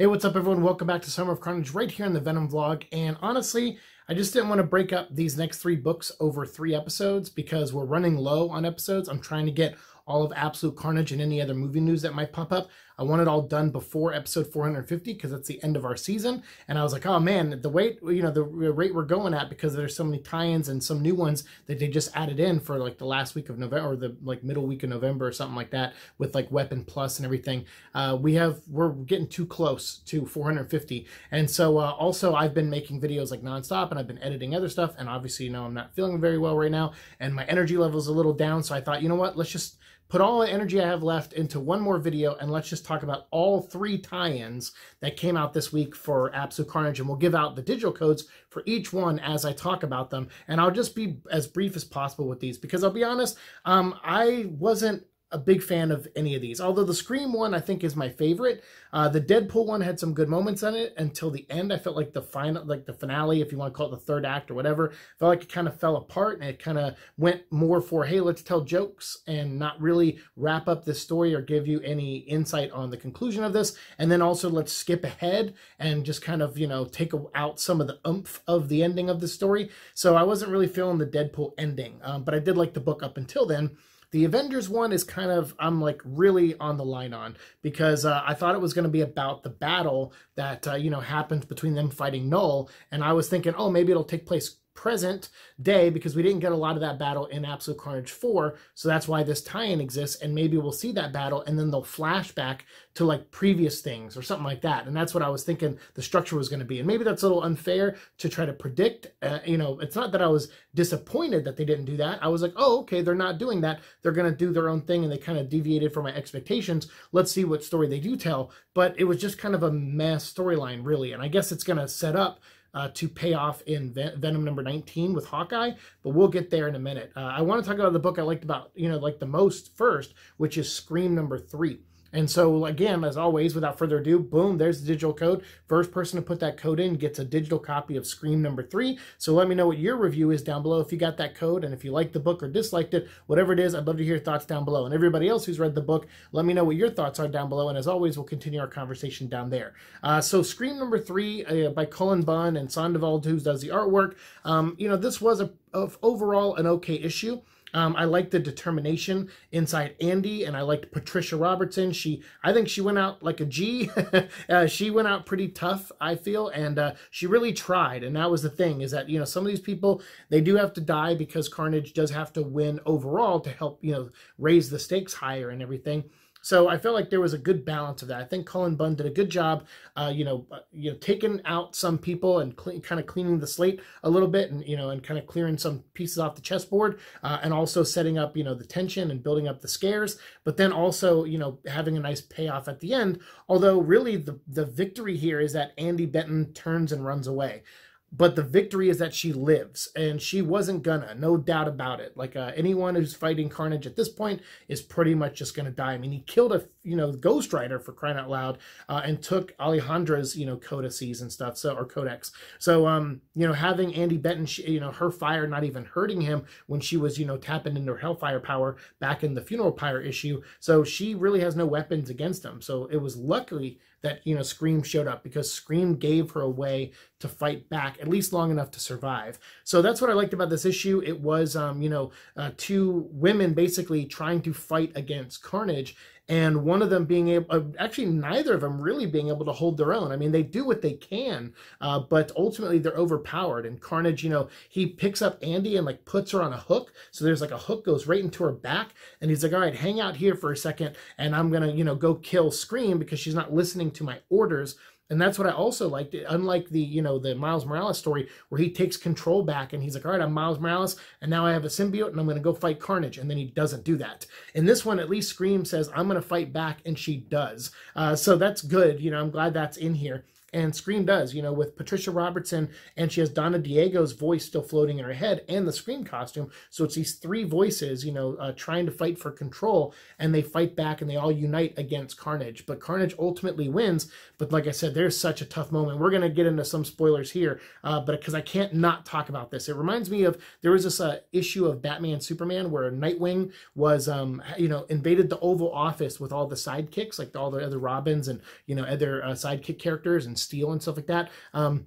Hey, what's up, everyone? Welcome back to Summer of Carnage right here in the Venom vlog. And honestly, I just didn't want to break up these next three books over three episodes because we're running low on episodes. I'm trying to get all of Absolute Carnage and any other movie news that might pop up. I want it all done before episode 450 because that's the end of our season. And I was like, oh man, the weight, you know, the rate we're going at because there's so many tie-ins and some new ones that they just added in for like the last week of November or the like middle week of November or something like that with like Weapon Plus and everything. Uh, we have, we're getting too close to 450. And so uh, also I've been making videos like nonstop and I've been editing other stuff. And obviously, you know, I'm not feeling very well right now and my energy level is a little down. So I thought, you know what, let's just put all the energy I have left into one more video and let's just talk about all three tie-ins that came out this week for Absolute Carnage and we'll give out the digital codes for each one as I talk about them. And I'll just be as brief as possible with these because I'll be honest, um, I wasn't a big fan of any of these. Although the Scream one I think is my favorite. Uh, the Deadpool one had some good moments in it until the end. I felt like the final, like the finale, if you want to call it the third act or whatever, felt like it kind of fell apart and it kind of went more for hey, let's tell jokes and not really wrap up this story or give you any insight on the conclusion of this. And then also let's skip ahead and just kind of you know take out some of the oomph of the ending of the story. So I wasn't really feeling the Deadpool ending, um, but I did like the book up until then. The Avengers one is kind of, I'm like really on the line on because uh, I thought it was going to be about the battle that, uh, you know, happened between them fighting Null. And I was thinking, oh, maybe it'll take place present day because we didn't get a lot of that battle in Absolute Carnage 4. So that's why this tie-in exists. And maybe we'll see that battle and then they'll flash back to like previous things or something like that. And that's what I was thinking the structure was going to be. And maybe that's a little unfair to try to predict. Uh, you know, it's not that I was disappointed that they didn't do that. I was like, oh, okay, they're not doing that. They're going to do their own thing and they kind of deviated from my expectations. Let's see what story they do tell. But it was just kind of a mess storyline, really. And I guess it's going to set up uh, to pay off in Ven Venom number 19 with Hawkeye, but we'll get there in a minute. Uh, I want to talk about the book I liked about, you know, like the most first, which is Scream number three. And so again, as always, without further ado, boom, there's the digital code. First person to put that code in gets a digital copy of Scream number three. So let me know what your review is down below if you got that code. And if you liked the book or disliked it, whatever it is, I'd love to hear your thoughts down below. And everybody else who's read the book, let me know what your thoughts are down below. And as always, we'll continue our conversation down there. Uh, so Scream number three uh, by Cullen Bunn and Sandoval, who does the artwork. Um, you know, this was a, of overall an okay issue. Um, I liked the determination inside Andy, and I liked Patricia Robertson. She, I think she went out like a G. uh, she went out pretty tough, I feel, and uh, she really tried. And that was the thing is that you know some of these people they do have to die because Carnage does have to win overall to help you know raise the stakes higher and everything. So I felt like there was a good balance of that. I think Cullen Bunn did a good job, uh, you know, uh, you know, taking out some people and clean, kind of cleaning the slate a little bit, and you know, and kind of clearing some pieces off the chessboard, uh, and also setting up, you know, the tension and building up the scares. But then also, you know, having a nice payoff at the end. Although really, the the victory here is that Andy Benton turns and runs away but the victory is that she lives and she wasn't gonna no doubt about it. Like uh, anyone who's fighting carnage at this point is pretty much just gonna die. I mean he killed a you know ghost rider for crying out loud uh, and took alejandra's you know codices and stuff so or codex. So um you know having andy benton she, you know her fire not even hurting him when she was you know tapping into her hellfire power back in the funeral pyre issue so she really has no weapons against him. So it was luckily that you know Scream showed up because Scream gave her a way to fight back at least long enough to survive. So that's what I liked about this issue. It was um, you know uh, two women basically trying to fight against Carnage and one of them being able, uh, actually neither of them really being able to hold their own. I mean, they do what they can, uh, but ultimately they're overpowered. And Carnage, you know, he picks up Andy and like puts her on a hook. So there's like a hook goes right into her back, and he's like, "All right, hang out here for a second, and I'm gonna, you know, go kill Scream because she's not listening to my orders." And that's what I also liked. Unlike the, you know, the Miles Morales story where he takes control back and he's like, all right, I'm Miles Morales and now I have a symbiote and I'm going to go fight Carnage. And then he doesn't do that. In this one, at least Scream says, I'm going to fight back and she does. Uh, so that's good. You know, I'm glad that's in here. And Scream does, you know, with Patricia Robertson, and she has Donna Diego's voice still floating in her head and the Scream costume. So it's these three voices, you know, uh, trying to fight for control, and they fight back and they all unite against Carnage. But Carnage ultimately wins. But like I said, there's such a tough moment. We're going to get into some spoilers here, uh, but because I can't not talk about this, it reminds me of there was this uh, issue of Batman Superman where Nightwing was, um, you know, invaded the Oval Office with all the sidekicks, like all the other Robins and, you know, other uh, sidekick characters and Steel and stuff like that. Um,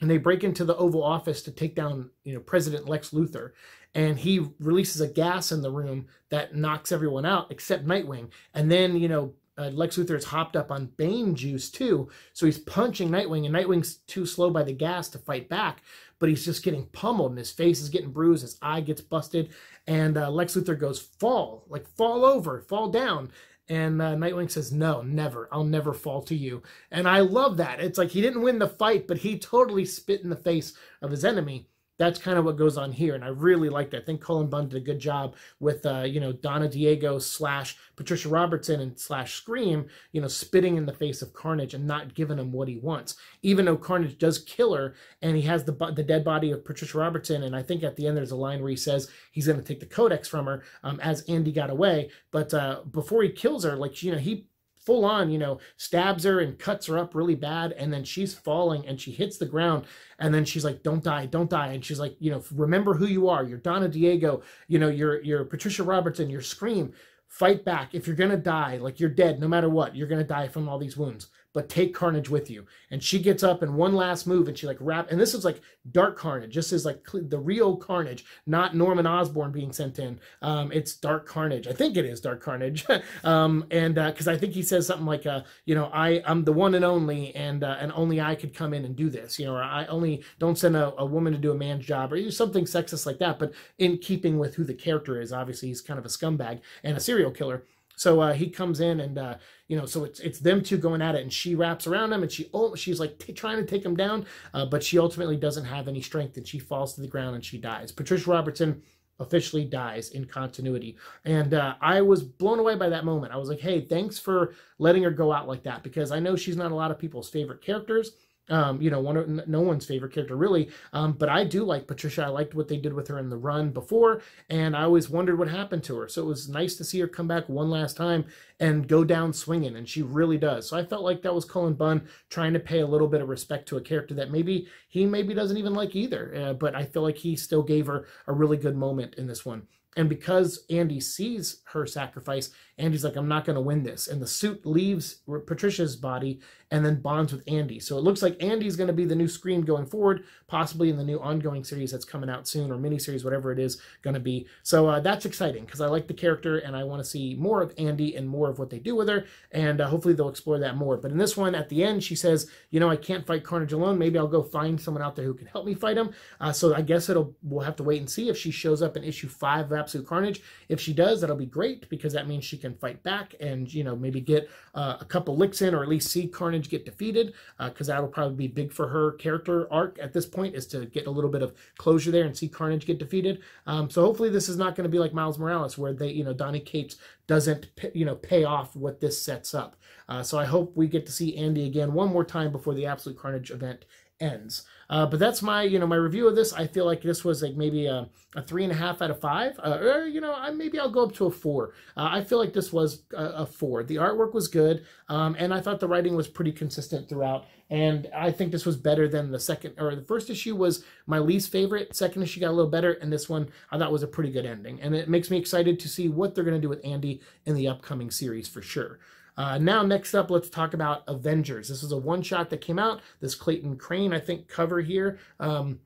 and they break into the Oval Office to take down, you know, President Lex Luthor, and he releases a gas in the room that knocks everyone out except Nightwing. And then, you know, uh, Lex Luthor is hopped up on Bane juice too, so he's punching Nightwing, and Nightwing's too slow by the gas to fight back. But he's just getting pummeled, and his face is getting bruised, his eye gets busted, and uh, Lex Luthor goes fall, like fall over, fall down, and uh, Nightwing says, No, never. I'll never fall to you. And I love that. It's like he didn't win the fight, but he totally spit in the face of his enemy that's kind of what goes on here. And I really liked it. I think Cullen Bunn did a good job with, uh, you know, Donna Diego slash Patricia Robertson and slash Scream, you know, spitting in the face of Carnage and not giving him what he wants. Even though Carnage does kill her and he has the, the dead body of Patricia Robertson. And I think at the end there's a line where he says he's going to take the codex from her um, as Andy got away. But uh, before he kills her, like, you know, he full on, you know, stabs her and cuts her up really bad. And then she's falling and she hits the ground. And then she's like, don't die, don't die. And she's like, you know, remember who you are. You're Donna Diego, you know, you're, you're Patricia Robertson, you're Scream. Fight back. If you're going to die, like you're dead, no matter what, you're going to die from all these wounds but take Carnage with you. And she gets up in one last move and she like wrap, and this is like Dark Carnage. This is like the real Carnage, not Norman Osborn being sent in. Um, it's Dark Carnage. I think it is Dark Carnage. um, and because uh, I think he says something like, uh, you know, I I'm the one and only, and uh, and only I could come in and do this. You know, or I only don't send a, a woman to do a man's job, or something sexist like that. But in keeping with who the character is, obviously he's kind of a scumbag and a serial killer. So uh, he comes in and uh, you know, so it's it's them two going at it, and she wraps around him, and she oh she's like trying to take him down, uh, but she ultimately doesn't have any strength, and she falls to the ground and she dies. Patricia Robertson officially dies in continuity, and uh, I was blown away by that moment. I was like, hey, thanks for letting her go out like that because I know she's not a lot of people's favorite characters um, you know, one of no one's favorite character really. Um, but I do like Patricia. I liked what they did with her in the run before, and I always wondered what happened to her. So it was nice to see her come back one last time and go down swinging, and she really does. So I felt like that was Cullen Bunn trying to pay a little bit of respect to a character that maybe he maybe doesn't even like either. Uh, but I feel like he still gave her a really good moment in this one. And because Andy sees her sacrifice, Andy's like, I'm not going to win this. And the suit leaves Patricia's body and then bonds with Andy. So it looks like Andy's going to be the new Scream going forward, possibly in the new ongoing series that's coming out soon or miniseries, whatever it is going to be. So uh, that's exciting because I like the character and I want to see more of Andy and more of what they do with her. And uh, hopefully they'll explore that more. But in this one, at the end, she says, you know, I can't fight Carnage alone. Maybe I'll go find someone out there who can help me fight him. Uh, so I guess it'll we'll have to wait and see if she shows up in issue five of Absolute Carnage. If she does, that'll be great because that means she can fight back and you know maybe get uh, a couple licks in or at least see Carnage get defeated because uh, that'll probably be big for her character arc at this point is to get a little bit of closure there and see Carnage get defeated. Um, so hopefully this is not going to be like Miles Morales where they you know Donny Cates doesn't you know pay off what this sets up. Uh, so I hope we get to see Andy again one more time before the Absolute Carnage event ends. Uh, but that's my, you know, my review of this. I feel like this was like maybe a, a three and a half out of five. Uh, or, you know, I, maybe I'll go up to a four. Uh, I feel like this was a, a four. The artwork was good, um, and I thought the writing was pretty consistent throughout. And I think this was better than the second or the first issue was my least favorite. Second issue got a little better, and this one I thought was a pretty good ending. And it makes me excited to see what they're going to do with Andy in the upcoming series for sure. Uh, now, next up, let's talk about Avengers. This is a one shot that came out. This Clayton Crain, I think, cover here. Um,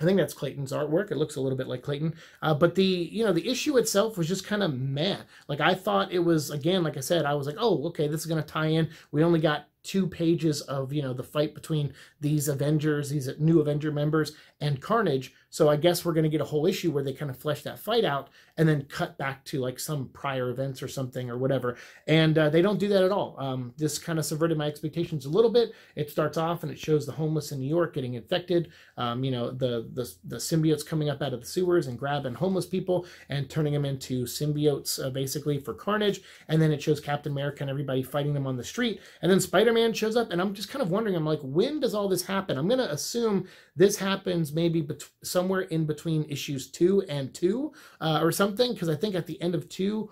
I think that's Clayton's artwork. It looks a little bit like Clayton, uh, but the you know the issue itself was just kind of meh. Like I thought it was again, like I said, I was like, oh, okay, this is gonna tie in. We only got two pages of you know the fight between these Avengers, these new Avenger members, and Carnage. So I guess we're going to get a whole issue where they kind of flesh that fight out and then cut back to like some prior events or something or whatever. And uh, they don't do that at all. Um, this kind of subverted my expectations a little bit. It starts off and it shows the homeless in New York getting infected. Um, you know, the, the the symbiotes coming up out of the sewers and grabbing homeless people and turning them into symbiotes uh, basically for carnage. And then it shows Captain America and everybody fighting them on the street. And then Spider-Man shows up and I'm just kind of wondering, I'm like, when does all this happen? I'm going to assume this happens maybe somewhere in between issues two and two uh, or something, because I think at the end of two,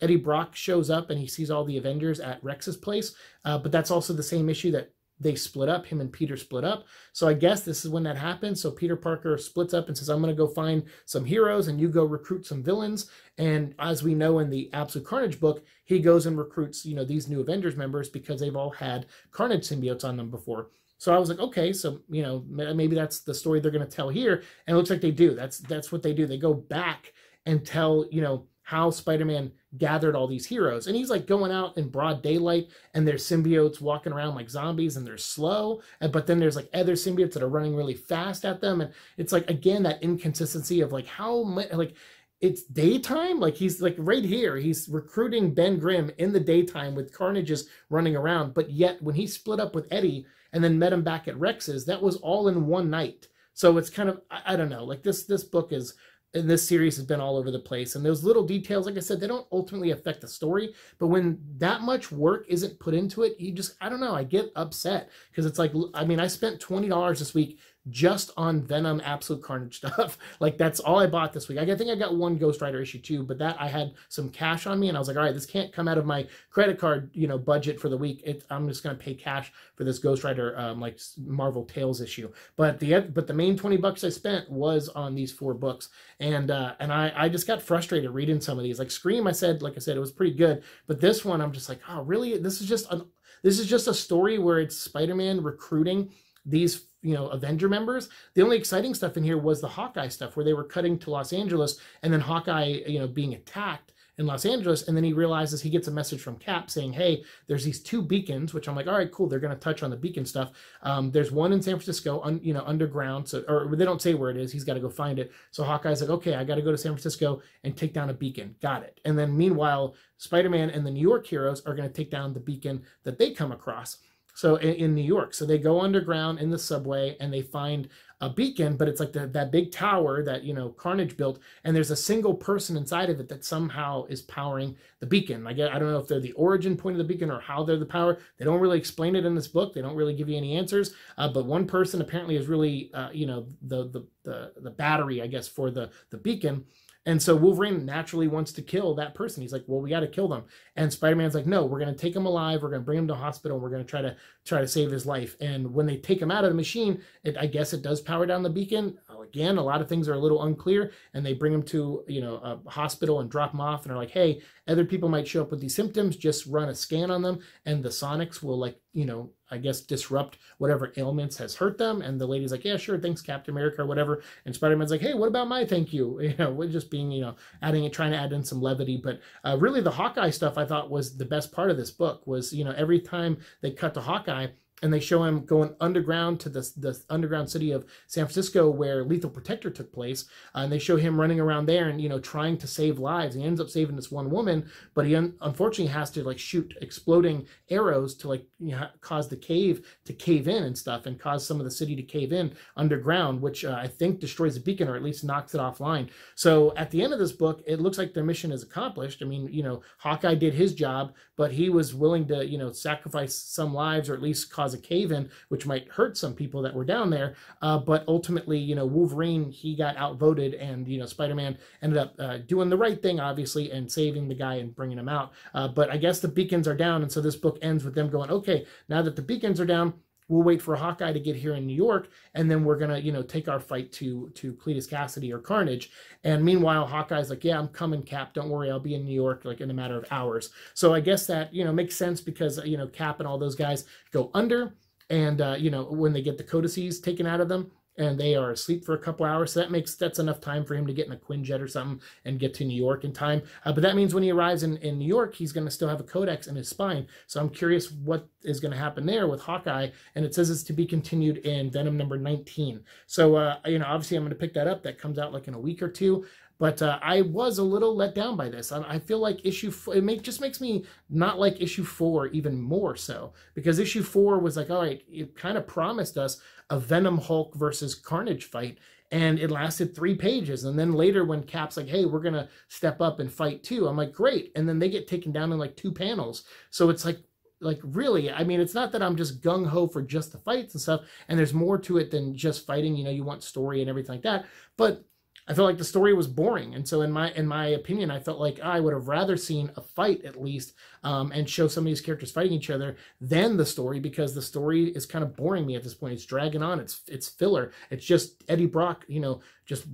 Eddie Brock shows up and he sees all the Avengers at Rex's place. Uh, but that's also the same issue that they split up. Him and Peter split up. So I guess this is when that happens. So Peter Parker splits up and says, I'm going to go find some heroes and you go recruit some villains. And as we know in the Absolute Carnage book, he goes and recruits, you know, these new Avengers members because they've all had Carnage symbiotes on them before. So I was like, okay, so you know, maybe that's the story they're going to tell here, and it looks like they do. That's that's what they do. They go back and tell, you know, how Spider-Man gathered all these heroes. And he's like going out in broad daylight and there's symbiotes walking around like zombies and they're slow. And, but then there's like other symbiotes that are running really fast at them. And it's like, again, that inconsistency of like how much, like, it's daytime. Like he's like right here, he's recruiting Ben Grimm in the daytime with Carnages running around. But yet when he split up with Eddie and then met him back at Rex's, that was all in one night. So it's kind of I, I don't know. Like this this book is in this series has been all over the place. And those little details, like I said, they don't ultimately affect the story. But when that much work isn't put into it, you just, I don't know, I get upset because it's like, I mean, I spent $20 this week just on Venom Absolute Carnage stuff. like that's all I bought this week. I think I got one Ghost Rider issue too, but that I had some cash on me and I was like, all right, this can't come out of my credit card, you know, budget for the week. It, I'm just going to pay cash for this Ghost Rider um, like Marvel Tales issue. But the but the main 20 bucks I spent was on these four books. And uh, and I, I just got frustrated reading some of these. Like Scream, I said, like I said, it was pretty good. But this one, I'm just like, oh, really? This is just a, this is just a story where it's Spider-Man recruiting these you know Avenger members. The only exciting stuff in here was the Hawkeye stuff where they were cutting to Los Angeles and then Hawkeye you know being attacked in Los Angeles and then he realizes he gets a message from Cap saying, "Hey, there's these two beacons," which I'm like, "All right, cool. They're going to touch on the beacon stuff." Um, there's one in San Francisco, un, you know, underground. So or they don't say where it is. He's got to go find it. So Hawkeye's like, "Okay, I got to go to San Francisco and take down a beacon." Got it. And then meanwhile, Spider-Man and the New York heroes are going to take down the beacon that they come across. So in, in, New York, so they go underground in the subway and they find a beacon, but it's like the, that big tower that you know Carnage built, and there's a single person inside of it that somehow is powering the beacon. I get I don't know if they're the origin point of the beacon or how they're the power. They don't really explain it in this book. They don't really give you any answers. Uh, but one person apparently is really uh, you know the, the the the battery, I guess, for the the beacon. And so Wolverine naturally wants to kill that person. He's like, well, we got to kill them. And Spider-Man's like, no, we're going to take him alive. We're going to bring him to hospital. We're going to try to try to save his life. And when they take him out of the machine, it, I guess it does power down the beacon. Again, a lot of things are a little unclear. And they bring him to, you know, a hospital and drop him off and are like, hey, other people might show up with these symptoms. Just run a scan on them. And the Sonics will like, you know, I guess, disrupt whatever ailments has hurt them. And the lady's like, yeah, sure, thanks, Captain America, or whatever. And Spider-Man's like, hey, what about my thank you? You know, we're just being, you know, adding it, trying to add in some levity. But uh, really, the Hawkeye stuff I thought was the best part of this book was, you know, every time they cut to Hawkeye, and they show him going underground to the, the underground city of San Francisco where Lethal Protector took place. Uh, and they show him running around there and, you know, trying to save lives. He ends up saving this one woman, but he un- unfortunately has to like shoot exploding arrows to like you know, cause the cave to cave in and stuff and cause some of the city to cave in underground, which uh, I think destroys the beacon or at least knocks it offline. So at the end of this book, it looks like their mission is accomplished. I mean, you know, Hawkeye did his job, but he was willing to, you know, sacrifice some lives or at least cause cause a cave in, which might hurt some people that were down there. Uh, but ultimately, you know, Wolverine, he got outvoted, and, you know, Spider Man ended up uh, doing the right thing, obviously, and saving the guy and bringing him out. Uh, but I guess the beacons are down. And so this book ends with them going, okay, now that the beacons are down, we'll wait for Hawkeye to get here in New York, and then we're gonna, you know, take our fight to to Cletus Kasady or Carnage. And meanwhile, Hawkeye's like, yeah, I'm coming, Cap. Don't worry, I'll be in New York like in a matter of hours. So I guess that you know makes sense because you know Cap and all those guys go under, and uh, you know when they get the codices taken out of them, and they are asleep for a couple hours. So that makes that's enough time for him to get in a Quinjet or something and get to New York in time. Uh, but that means when he arrives in, in New York, he's going to still have a codex in his spine. So I'm curious what is going to happen there with Hawkeye. And it says it's to be continued in Venom number 19. So, uh, you know, obviously I'm going to pick that up. That comes out like in a week or two. But uh, I was a little let down by this. I, I feel like issue four, it make, just makes me not like issue four even more so because issue four was like, all right, it kind of promised us a Venom Hulk versus Carnage fight, and it lasted three pages. And then later, when Cap's like, "Hey, we're gonna step up and fight too," I'm like, "Great!" And then they get taken down in like two panels. So it's like like really i mean it's not that i'm just gung-ho for just the fights and stuff and there's more to it than just fighting you know you want story and everything like that but I felt like the story was boring, and so in my in my opinion, I felt like I would have rather seen a fight at least, um, and show some of these characters fighting each other than the story because the story is kind of boring me at this point. It's dragging on. It's it's filler. It's just Eddie Brock, you know, just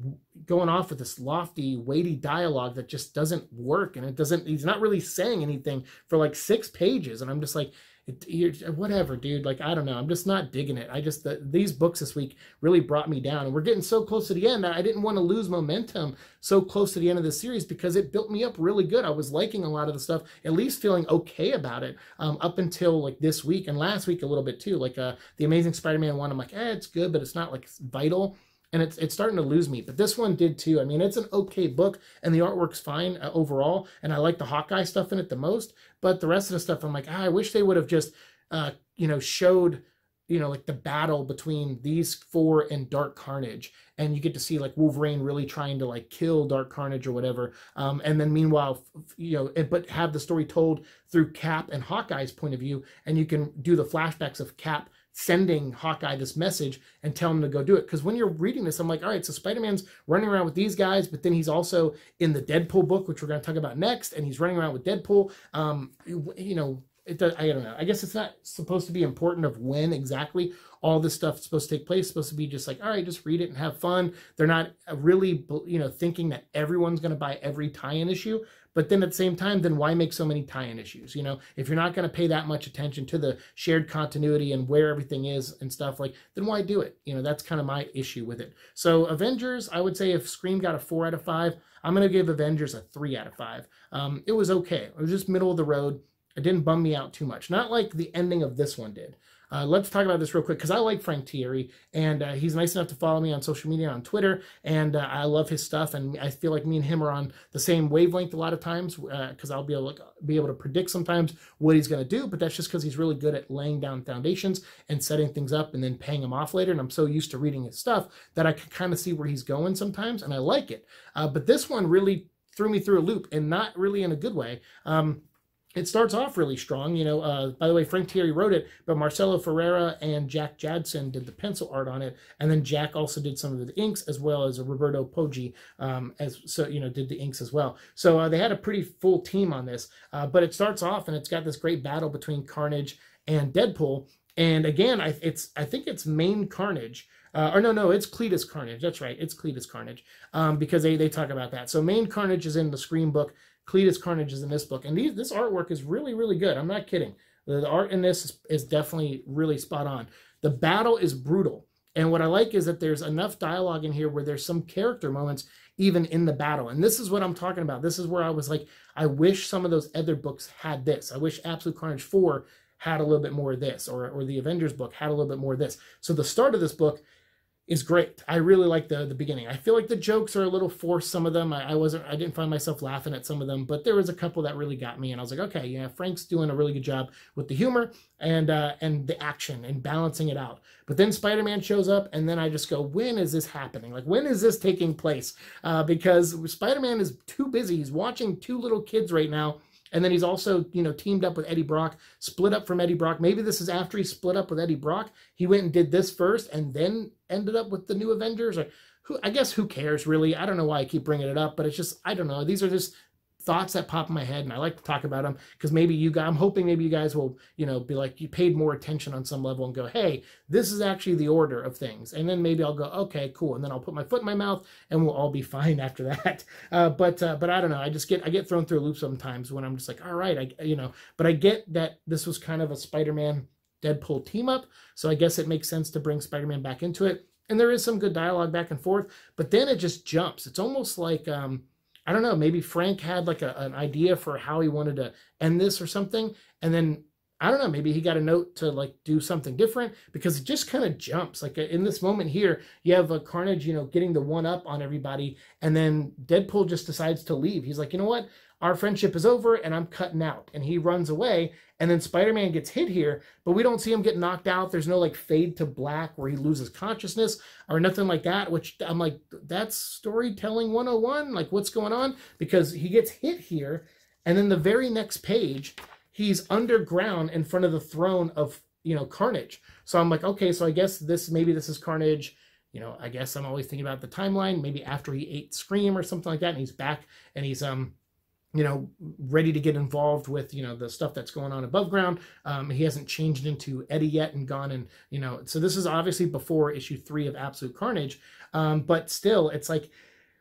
going off with this lofty, weighty dialogue that just doesn't work, and it doesn't. He's not really saying anything for like six pages, and I'm just like, it, whatever, dude. Like, I don't know. I'm just not digging it. I just, the, these books this week really brought me down. And we're getting so close to the end I didn't want to lose momentum so close to the end of the series because it built me up really good. I was liking a lot of the stuff, at least feeling okay about it um, up until like this week and last week a little bit too. Like, uh, The Amazing Spider Man 1, I'm like, eh, it's good, but it's not like vital and it's it's starting to lose me. But this one did too. I mean, it's an okay book, and the artwork's fine uh, overall, and I like the Hawkeye stuff in it the most. But the rest of the stuff, I'm like, ah, I wish they would have just, uh, you know, showed, you know, like the battle between these four and Dark Carnage, and you get to see like Wolverine really trying to like kill Dark Carnage or whatever. Um, and then meanwhile, you know, but have the story told through Cap and Hawkeye's point of view, and you can do the flashbacks of Cap sending Hawkeye this message and tell him to go do it. Because when you're reading this, I'm like, all right, so Spider Man's running around with these guys, but then he's also in the Deadpool book, which we're going to talk about next, and he's running around with Deadpool. Um, you know, it does, I don't know. I guess it's not supposed to be important of when exactly all this stuff is supposed to take place. It's supposed to be just like, all right, just read it and have fun. They're not really, you know, thinking that everyone's going to buy every tie-in issue. But then at the same time, then why make so many tie-in issues? You know, if you're not going to pay that much attention to the shared continuity and where everything is and stuff like, then why do it? You know, that's kind of my issue with it. So Avengers, I would say if Scream got a four out of five, I'm going to give Avengers a three out of five. Um, it was okay. It was just middle of the road. It didn't bum me out too much. Not like the ending of this one did. Uh, let's talk about this real quick because I like Frank Tieri and uh, he's nice enough to follow me on social media on Twitter and uh, I love his stuff and I feel like me and him are on the same wavelength a lot of times because uh, I'll be able to be able to predict sometimes what he's going to do, but that's just because he's really good at laying down foundations and setting things up and then paying him off later. And I'm so used to reading his stuff that I can kind of see where he's going sometimes and I like it. Uh, but this one really threw me through a loop and not really in a good way. Um, it starts off really strong. You know, uh, by the way, Frank Tieri wrote it, but Marcelo Ferreira and Jack Jadson did the pencil art on it, and then Jack also did some of the inks as well as Roberto Poggi, um, as so you know did the inks as well. So uh, they had a pretty full team on this. Uh, but it starts off and it's got this great battle between Carnage and Deadpool, and again, I, it's I think it's main Carnage. Uh, or no, no, it's Cletus Carnage. That's right, it's Cletus Carnage um, because they they talk about that. So main Carnage is in the Scream book. Cletus Carnage is in this book. And these, this artwork is really, really good. I'm not kidding. The, the art in this is, is definitely really spot on. The battle is brutal. And what I like is that there's enough dialogue in here where there's some character moments even in the battle. And this is what I'm talking about. This is where I was like, I wish some of those other books had this. I wish Absolute Carnage 4 had a little bit more of this, or, or the Avengers book had a little bit more of this. So the start of this book is great. I really like the the beginning. I feel like the jokes are a little forced. Some of them, I, I, wasn't, I didn't find myself laughing at some of them, but there was a couple that really got me, and I was like, okay, yeah, Frank's doing a really good job with the humor and uh, and the action and balancing it out. But then Spider Man shows up, and then I just go, when is this happening? Like, when is this taking place? Uh, because Spider Man is too busy. He's watching two little kids right now and then he's also, you know, teamed up with Eddie Brock, split up from Eddie Brock. Maybe this is after he split up with Eddie Brock. He went and did this first and then ended up with the new Avengers. Or who I guess who cares really? I don't know why I keep bringing it up, but it's just I don't know. These are just thoughts that pop in my head and I like to talk about them because maybe you guys, I'm hoping maybe you guys will, you know, be like, you paid more attention on some level and go, hey, this is actually the order of things. And then maybe I'll go, okay, cool. And then I'll put my foot in my mouth and we'll all be fine after that. Uh, but, uh, but I don't know. I just get, I get thrown through a loop sometimes when I'm just like, all right, I, you know, but I get that this was kind of a Spider-Man Deadpool team up. So I guess it makes sense to bring Spider-Man back into it. and there is some good dialogue back and forth, but then it just jumps. It's almost like um, I don't know, maybe Frank had like a, an idea for how he wanted to end this or something, and then I don't know, maybe he got a note to like do something different because it just kind of jumps. Like in this moment here, you have a Carnage, you know, getting the one up on everybody, and then Deadpool just decides to leave. He's like, you know what? Our friendship is over and I'm cutting out. And he runs away. And then Spider Man gets hit here, but we don't see him get knocked out. There's no like fade to black where he loses consciousness or nothing like that, which I'm like, that's storytelling 101. Like, what's going on? Because he gets hit here. And then the very next page, he's underground in front of the throne of you know Carnage. So I'm like, okay, so I guess this maybe this is Carnage. You know, I guess I'm always thinking about the timeline. Maybe after he ate Scream or something like that, and he's back and he's um you know, ready to get involved with, you know, the stuff that's going on above ground. Um, he hasn't changed into Eddie yet and gone and, you know, so this is obviously before issue three of Absolute Carnage. Um, but still, it's like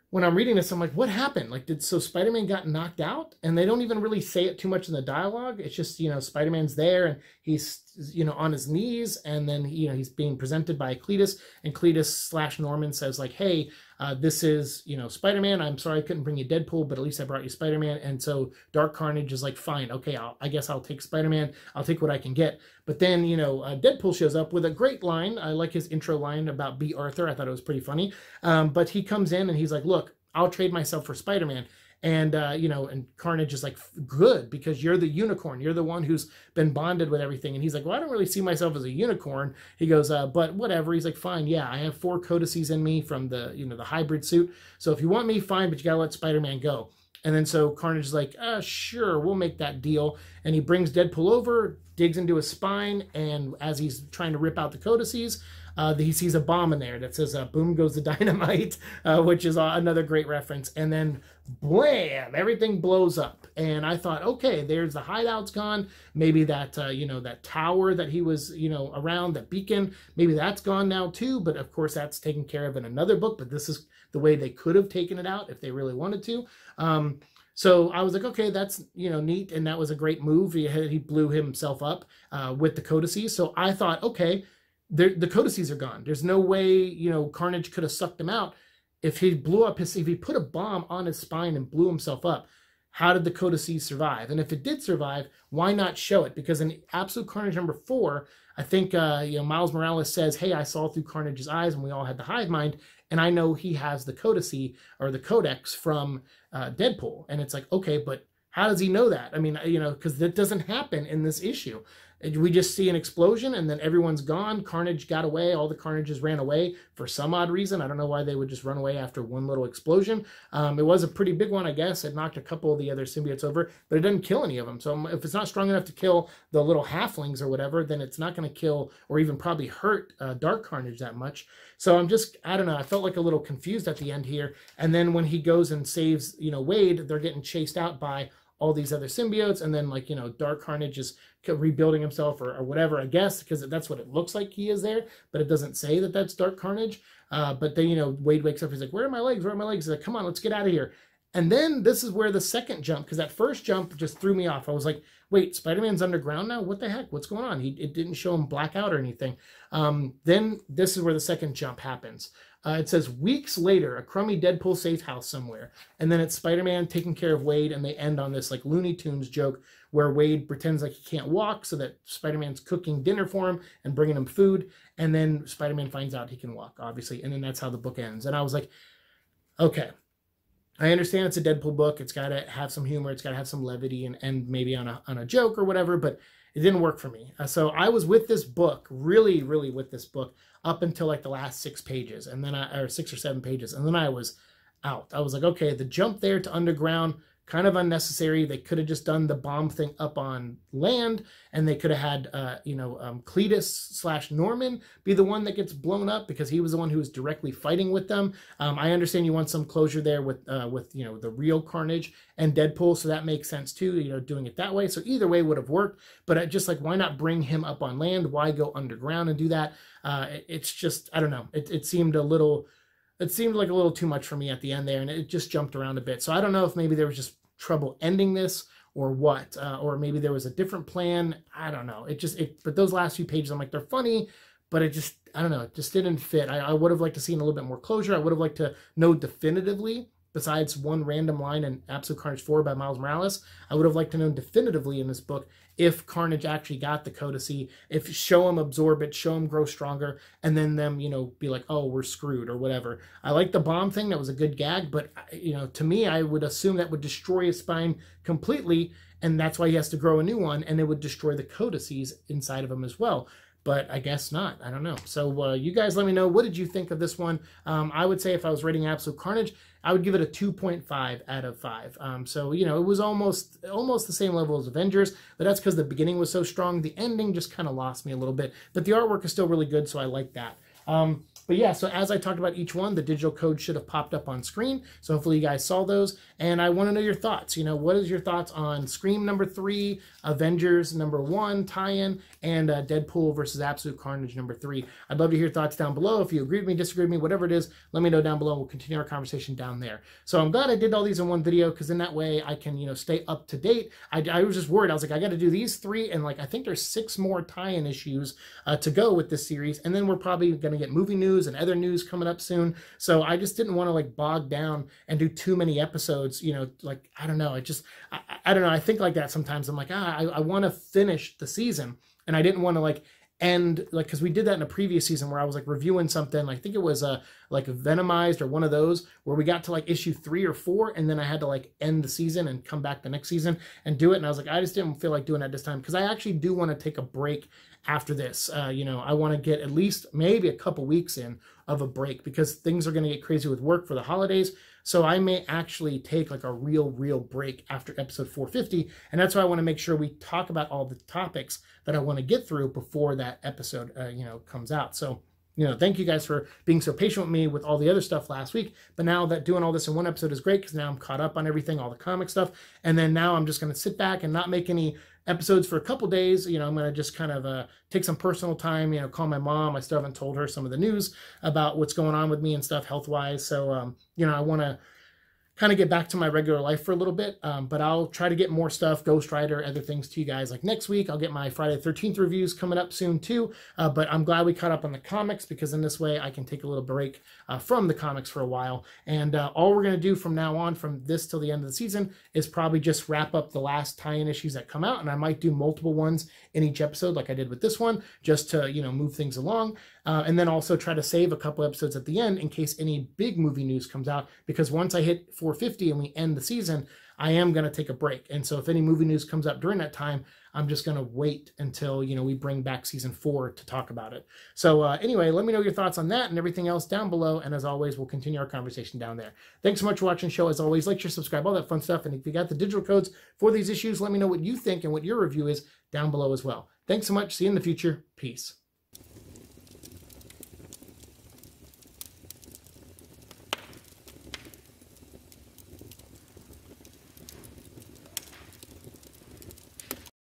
when I'm reading this, I'm like, what happened? Like, did so Spider Man got knocked out? And they don't even really say it too much in the dialogue. It's just, you know, Spider Man's there and he's, you know, on his knees. And then, you know, he's being presented by Cletus. And Cletus slash Norman says, like, hey, uh, this is, you know, Spider Man. I'm sorry I couldn't bring you Deadpool, but at least I brought you Spider Man. And so Dark Carnage is like, fine, okay, I'll, I guess I'll take Spider Man. I'll take what I can get. But then, you know, uh, Deadpool shows up with a great line. I like his intro line about Bea Arthur. I thought it was pretty funny. Um, but he comes in and he's like, look, I'll trade myself for Spider Man. And, uh, you know, and Carnage is like, good, because you're the unicorn. You're the one who's been bonded with everything. And he's like, well, I don't really see myself as a unicorn. He goes, uh, but whatever. He's like, fine, yeah, I have four codices in me from the, you know, the hybrid suit. So if you want me, fine, but you got to let Spider Man go. And then so Carnage is like, uh, sure, we'll make that deal. And he brings Deadpool over, digs into his spine, and as he's trying to rip out the codices, uh, he sees a bomb in there that says uh, "Boom goes the dynamite," uh, which is uh, another great reference. And then, blam! Everything blows up. And I thought, okay, there's the hideout's gone. Maybe that uh, you know that tower that he was you know around, that beacon, maybe that's gone now too. But of course, that's taken care of in another book. But this is the way they could have taken it out if they really wanted to. Um, so I was like, okay, that's you know neat, and that was a great move. He he blew himself up uh, with the codices. So I thought, okay, the codices are gone. There's no way, you know, Carnage could have sucked him out. If he blew up his, if he put a bomb on his spine and blew himself up, how did the codices survive? And if it did survive, why not show it? Because in Absolute Carnage number four, I think uh, you know Miles Morales says, "Hey, I saw through Carnage's eyes, and we all had the hive mind, and I know he has the codice or the codex from uh, Deadpool." And it's like, okay, but how does he know that? I mean, you know, because that doesn't happen in this issue we just see an explosion and then everyone's gone. Carnage got away. All the Carnages ran away for some odd reason. I don't know why they would just run away after one little explosion. Um, it was a pretty big one, I guess. It knocked a couple of the other symbiotes over, but it doesn't kill any of them. So if it's not strong enough to kill the little halflings or whatever, then it's not going to kill or even probably hurt uh, Dark Carnage that much. So I'm just, I don't know. I felt like a little confused at the end here. And then when he goes and saves, you know, Wade, they're getting chased out by all these other symbiotes and then like you know dark carnage is rebuilding himself or, or whatever i guess because that's what it looks like he is there but it doesn't say that that's dark carnage. Uh, but then you know wade wakes up he's like where are my legs? Where are my legs? He's like come on let's get out of here. And then this is where the second jump because that first jump just threw me off. I was like wait spider-man's underground now? What the heck? What's going on? He it didn't show him blackout or anything. Um, then this is where the second jump happens uh, it says weeks later, a crummy Deadpool safe house somewhere, and then it's Spider-Man taking care of Wade, and they end on this like Looney Tunes joke where Wade pretends like he can't walk, so that Spider-Man's cooking dinner for him and bringing him food, and then Spider-Man finds out he can walk, obviously, and then that's how the book ends. And I was like, okay, I understand it's a Deadpool book. It's got to have some humor. It's got to have some levity and end maybe on a on a joke or whatever. But it didn't work for me. Uh, so I was with this book, really, really with this book up until like the last six pages, and then I or six or seven pages, and then I was out. I was like, okay, the jump there to underground kind of unnecessary. They could have just done the bomb thing up on land, and they could have had, uh, you know, um, Cletus slash Norman be the one that gets blown up because he was the one who was directly fighting with them. Um, I understand you want some closure there with, uh, with you know, the real Carnage and Deadpool, so that makes sense too. You know, doing it that way. So either way would have worked. But I just like, why not bring him up on land? Why go underground and do that? Uh, it, it's just, I don't know. It, it seemed a little it seemed like a little too much for me at the end there, and it just jumped around a bit. So I don't know if maybe there was just trouble ending this or what, uh, or maybe there was a different plan. I don't know. It just, it, but those last few pages, I'm like, they're funny, but it just, I don't know, it just didn't fit. I, I would have liked to seen a little bit more closure. I would have liked to know definitively besides one random line in Absolute Carnage 4 by Miles Morales, I would have liked to know definitively in this book if Carnage actually got the Codicy, if show him absorb it, show him grow stronger, and then them, you know, be like, oh, we're screwed or whatever. I like the bomb thing. That was a good gag, but, you know, to me, I would assume that would destroy his spine completely, and that's why he has to grow a new one, and it would destroy the codices inside of him as well but I guess not. I don't know. So uh, you guys let me know. What did you think of this one? Um, I would say if I was rating Absolute Carnage, I would give it a 2.5 out of 5. Um, so, you know, it was almost almost the same level as Avengers, but that's because the beginning was so strong. The ending just kind of lost me a little bit. But the artwork is still really good, so I like that. Um, but yeah, so as I talked about each one, the digital code should have popped up on screen. So hopefully you guys saw those. And I want to know your thoughts. You know, what is your thoughts on Scream number three, Avengers number one tie-in, and uh, Deadpool versus Absolute Carnage number three? I'd love to hear thoughts down below. If you agree with me, disagree with me, whatever it is, let me know down below. We'll continue our conversation down there. So I'm glad I did all these in one video because in that way I can, you know, stay up to date. I, I was just worried. I was like, I got to do these three. And like, I think there's six more tie-in issues uh, to go with this series. And then we're probably going to get movie news and other news coming up soon. So I just didn't want to like bog down and do too many episodes. You know, like I don't know. I just I, I don't know. I think like that sometimes. I'm like ah, I, I want to finish the season, and I didn't want to like end like because we did that in a previous season where I was like reviewing something. I think it was uh like Venomized or one of those where we got to like issue three or four, and then I had to like end the season and come back the next season and do it. And I was like, I just didn't feel like doing that this time because I actually do want to take a break after this. Uh, you know, I want to get at least maybe a couple weeks in of a break because things are going to get crazy with work for the holidays. So I may actually take like a real, real break after episode 450. And that's why I want to make sure we talk about all the topics that I want to get through before that episode, uh, you know, comes out. So, you know, thank you guys for being so patient with me with all the other stuff last week. But now that doing all this in one episode is great because now I'm caught up on everything, all the comic stuff. And then now I'm just going to sit back and not make any episodes for a couple days. You know, I'm going to just kind of uh, take some personal time, you know, call my mom. I still haven't told her some of the news about what's going on with me and stuff health wise. So, um, you know, I want to kind of get back to my regular life for a little bit. Um, but I'll try to get more stuff, Ghost Rider, other things to you guys. Like next week, I'll get my Friday 13th reviews coming up soon too. Uh, but I'm glad we caught up on the comics because in this way I can take a little break uh, from the comics for a while. And uh, all we're going to do from now on, from this till the end of the season, is probably just wrap up the last tie-in issues that come out. And I might do multiple ones in each episode like I did with this one, just to, you know, move things along. Uh, and then also try to save a couple episodes at the end in case any big movie news comes out. Because once I hit 450 and we end the season, I am going to take a break. And so if any movie news comes up during that time, I'm just going to wait until, you know, we bring back season four to talk about it. So uh, anyway, let me know your thoughts on that and everything else down below. And as always, we'll continue our conversation down there. Thanks so much for watching the show. As always, like, share, subscribe, all that fun stuff. And if you got the digital codes for these issues, let me know what you think and what your review is down below as well. Thanks so much. See you in the future. Peace.